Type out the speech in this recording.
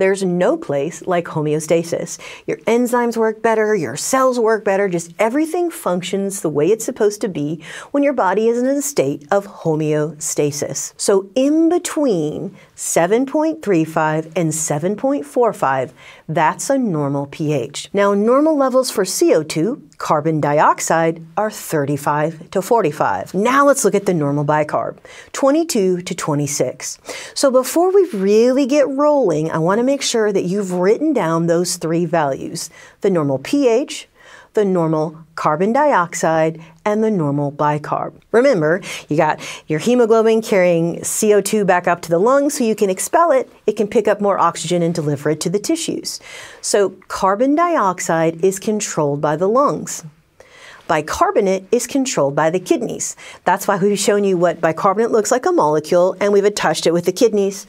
There's no place like homeostasis. Your enzymes work better, your cells work better, just everything functions the way it's supposed to be when your body is in a state of homeostasis. So, in between 7.35 and 7.45, that's a normal pH. Now, normal levels for CO2, carbon dioxide, are 35 to 45. Now, let's look at the normal bicarb, 22 to 26. So, before we really get rolling, I want to make sure that you've written down those three values the normal pH, the normal carbon dioxide, and the normal bicarb. Remember, you got your hemoglobin carrying CO2 back up to the lungs so you can expel it. It can pick up more oxygen and deliver it to the tissues. So, carbon dioxide is controlled by the lungs. Bicarbonate is controlled by the kidneys. That's why we've shown you what bicarbonate looks like a molecule and we've attached it with the kidneys.